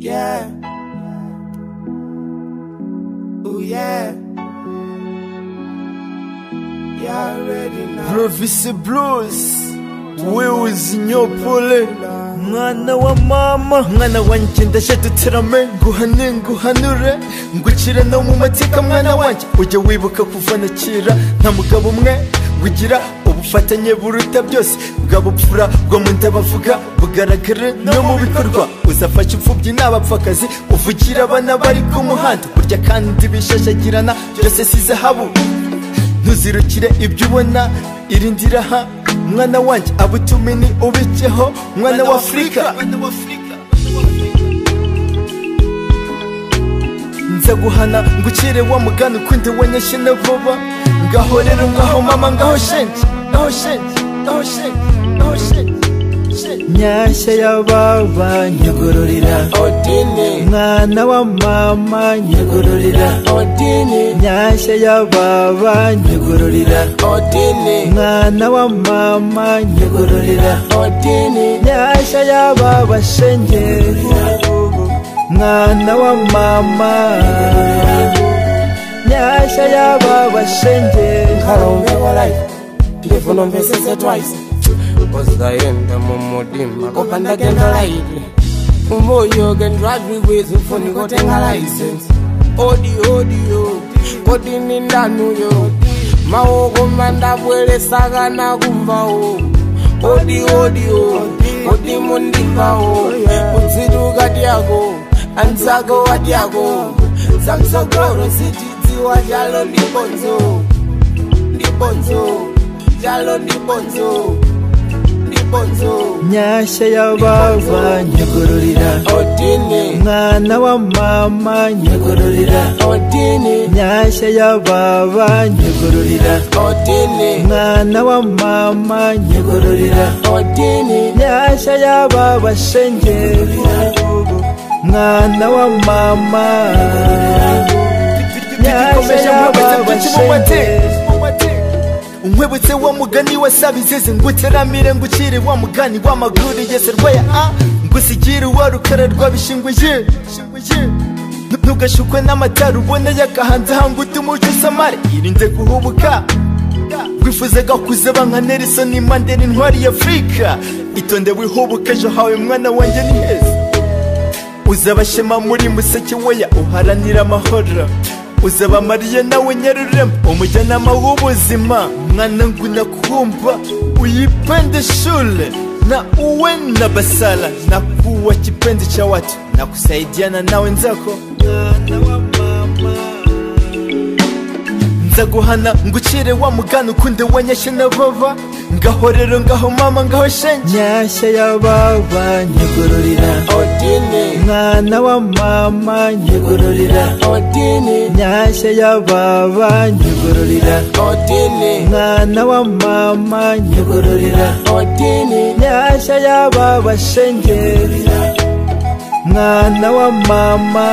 Yeah. Ooh, yeah. Province Blues Weuzi Nyopole mwana wa mama. Mwana wanjye ndaje duterame nguhane nguhanure ngukire no mu mateka mwana wanjye ujye wibuka kuva na kera nta mugabo umwe. Wigira ubufatanye buruta byose. Bwa bupfura bwo mu nda bavuga bugaragara no mu bikorwa. Uzafasha imfubyi n'abapfakazi uvugira abana bari ku muhanda. Burya kandi bishashagirana byose si zahabu. Ntuzirukire ibyo ubona irindira ha. Mwana wanjye abutumini ubikeho mwana wa afurika nza guhana ngukire wa mugani ukundi wanyashye na vuba. Ngaho rero ngaho mama ngaho shenji nyashya y'ababa nyugururira Odini. mwana wa mama nyugururira Odini. nyashya y'ababa nyugururira Odini. mwana wa mama nyugururira Odini. nyashya y'ababa shengeri mwana wa mama nyashya y'ababa shengeri ndivunombesese twice. Ozaenda mumutima kopa ndagenda laiti umoyo gendradriwezi mfuni kotenga license. Odi odiyo kodini ndanuyo maoko mandabweresakana kumvawo odi odiyo kodi mundimbawo kudziduka dyako anzako wadyako zamsogoro sitidziwa chalo ndibonzo ndibonzo Jalo ndibonzo. Ndibonzo. nyashya y'ababa nyugururira Odini. mwana wa mama nyugururira Odini. nyashya y'ababa nyugururira Odini. mwana wa mama nyugururira Odini. nyashya y'ababa shengeri mwana wa mama nyashya y'ababa shengeri unkwibutse wa mugani wasabizizi nguteramire ngukire wa mugani w'amaguru. Yese rwaya a ngusigire wa rukara rwabishinguye. Ntugashukwe n'amatara ubona yakahanze hanga utuma uca usamare irinde guhubuka. Wifuzaga kuzaba nka Nelson Mandela intwari ya Afurika itonde wihubuka ejo hawe mwana wanjye ni heza. Uzaba shema muri museke weya uharanira amahoro. Uzaba mariya nawe nyarurembo umujyanama w'ubuzima. Mwana nguna kumva uyipende shule. Na uwe na basala. Na kuwa kipendi cha watu. Na kusaidiana na wenzako mwana wa mama nza guhana ngukire wa mugani ukunde wanyashye na baba ngaho rero ngaho mama ngaho shenge nyashya y'ababa nyugururira Odini. mwana wa mama nyugururira Odini. nyashya y'ababa nyugururira Odini. mwana wa mama nyugururira Odini. nyashya y'ababa shengeri mwana wa mama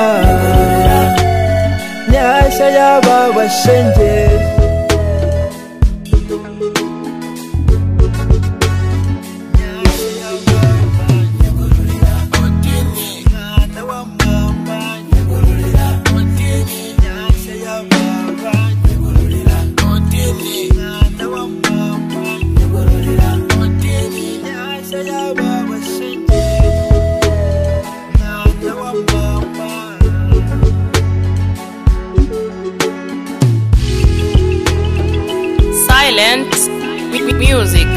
nyashya y'ababa shengeri mwana Silent mu- mu- music.